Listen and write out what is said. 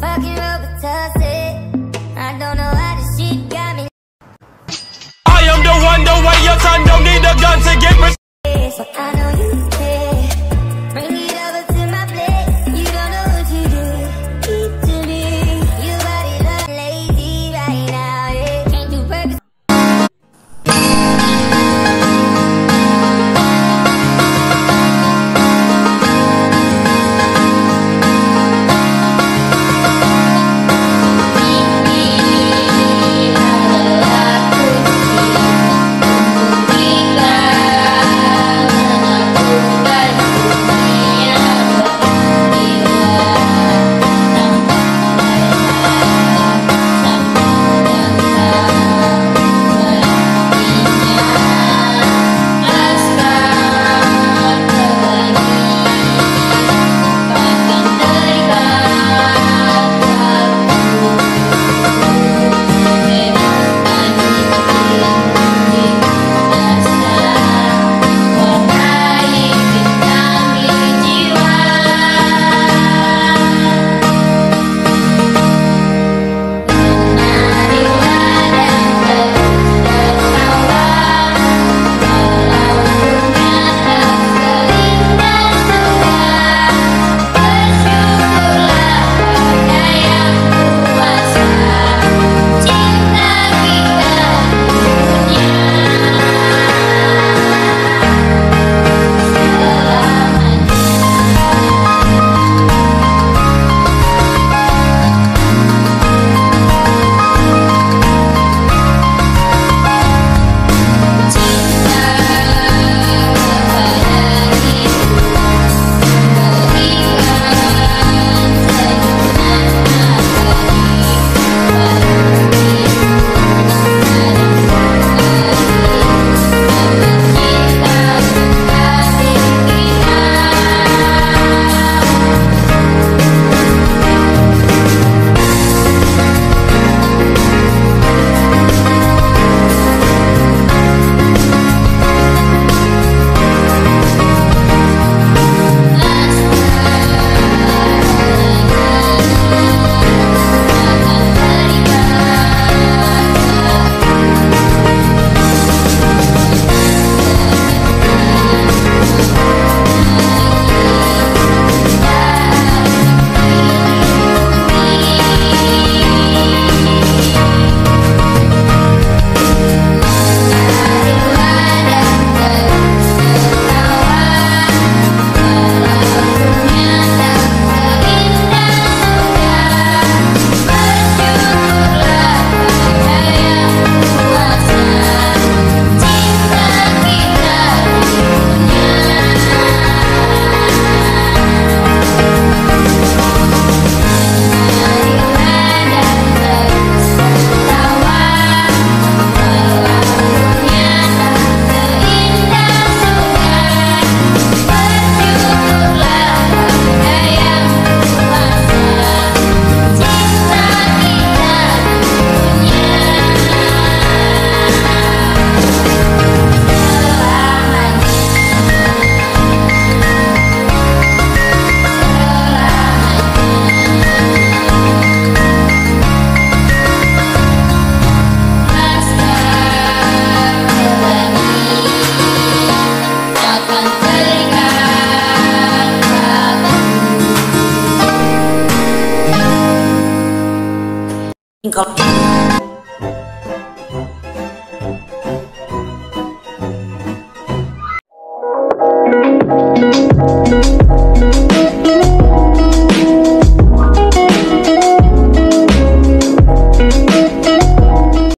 Fucking I don't. I am the one, the way your son don't need a gun to get me.